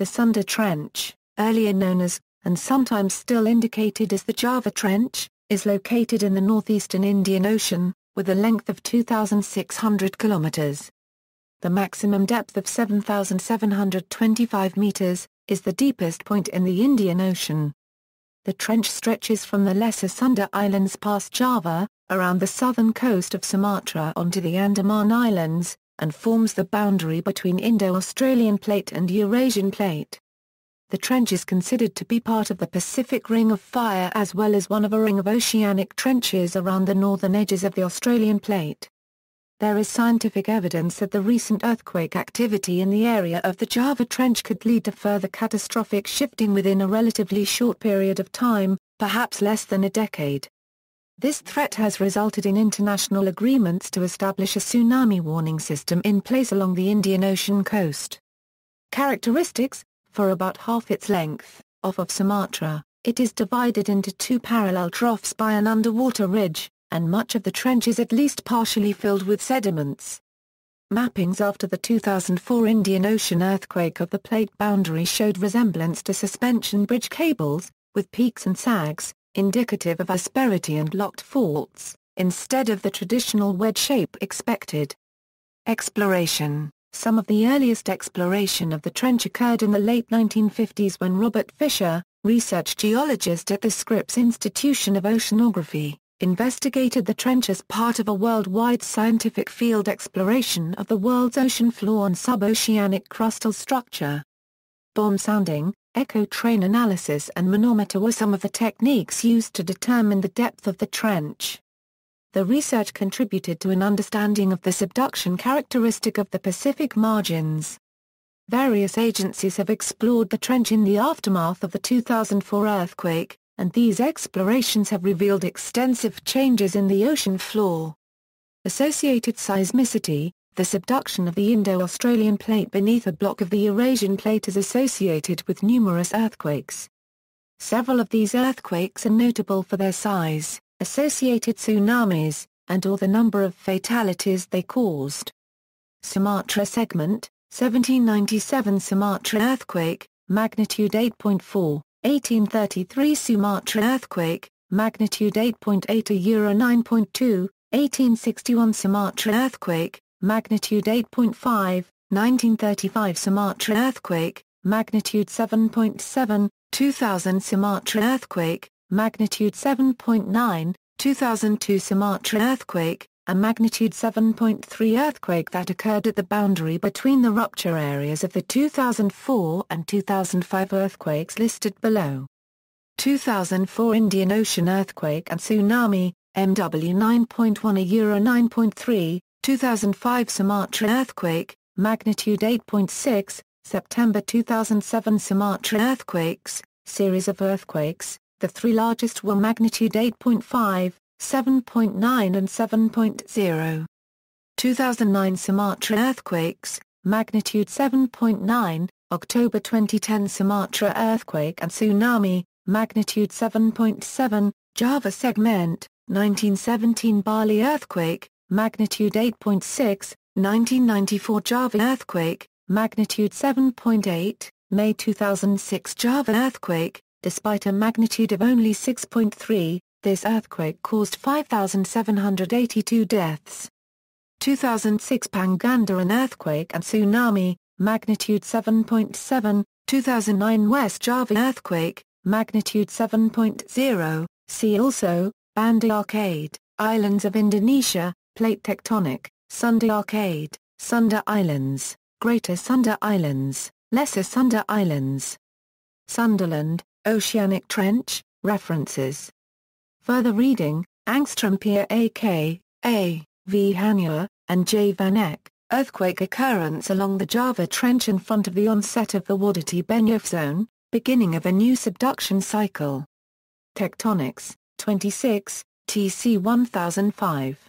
The Sunda Trench, earlier known as, and sometimes still indicated as the Java Trench, is located in the northeastern Indian Ocean, with a length of 2,600 kilometers. The maximum depth of 7,725 meters, is the deepest point in the Indian Ocean. The trench stretches from the Lesser Sunda Islands past Java, around the southern coast of Sumatra onto the Andaman Islands, and forms the boundary between Indo-Australian Plate and Eurasian Plate. The trench is considered to be part of the Pacific Ring of Fire as well as one of a ring of oceanic trenches around the northern edges of the Australian Plate. There is scientific evidence that the recent earthquake activity in the area of the Java Trench could lead to further catastrophic shifting within a relatively short period of time, perhaps less than a decade. This threat has resulted in international agreements to establish a tsunami warning system in place along the Indian Ocean coast. Characteristics For about half its length, off of Sumatra, it is divided into two parallel troughs by an underwater ridge, and much of the trench is at least partially filled with sediments. Mappings after the 2004 Indian Ocean earthquake of the plate boundary showed resemblance to suspension bridge cables, with peaks and sags, indicative of asperity and locked faults, instead of the traditional wedge shape expected. Exploration Some of the earliest exploration of the trench occurred in the late 1950s when Robert Fisher, research geologist at the Scripps Institution of Oceanography, investigated the trench as part of a worldwide scientific field exploration of the world's ocean floor and suboceanic crustal structure. Bomb sounding, echo train analysis and manometer were some of the techniques used to determine the depth of the trench. The research contributed to an understanding of the subduction characteristic of the Pacific margins. Various agencies have explored the trench in the aftermath of the 2004 earthquake, and these explorations have revealed extensive changes in the ocean floor. Associated seismicity, the subduction of the Indo-Australian plate beneath a block of the Eurasian plate is associated with numerous earthquakes. Several of these earthquakes are notable for their size, associated tsunamis, and or the number of fatalities they caused. Sumatra segment, 1797 Sumatra earthquake, magnitude 8.4. 1833 Sumatra earthquake, magnitude 8.8 a Euro 9.2, 1861 Sumatra earthquake, magnitude 8.5, 1935 Sumatra earthquake, magnitude 7.7, 2000 Sumatra earthquake, magnitude 7.9, 2002 Sumatra earthquake, a magnitude 7.3 earthquake that occurred at the boundary between the rupture areas of the 2004 and 2005 earthquakes listed below. 2004 Indian Ocean earthquake and tsunami, MW 9.1 a Euro 9.3, 2005 Sumatra earthquake, magnitude 8.6, September 2007 Sumatra earthquakes, series of earthquakes, the three largest were magnitude 8.5, 7.9 and 7.0. 2009 Sumatra earthquakes, magnitude 7.9, October 2010 Sumatra earthquake and tsunami, magnitude 7.7, Java segment, 1917 Bali earthquake, magnitude 8.6, 1994 Java earthquake, magnitude 7.8, May 2006 Java earthquake, despite a magnitude of only 6.3, this earthquake caused 5,782 deaths. 2006 Pangandaran earthquake and tsunami, magnitude 7.7, 2009 West Java earthquake, magnitude 7.0, see also, Banda Arcade, Islands of Indonesia, Plate Tectonic, Sunda Arcade, Sunda Islands, Greater Sunda Islands, Lesser Sunda Islands. Sundaland, Oceanic Trench, References Further reading, Angstrom Pierre A.K., A. V. Hanua, and J. Van Eck, Earthquake Occurrence Along the Java Trench in Front of the Onset of the Wadati Benioff Zone, Beginning of a New Subduction Cycle. Tectonics, 26, TC 1005.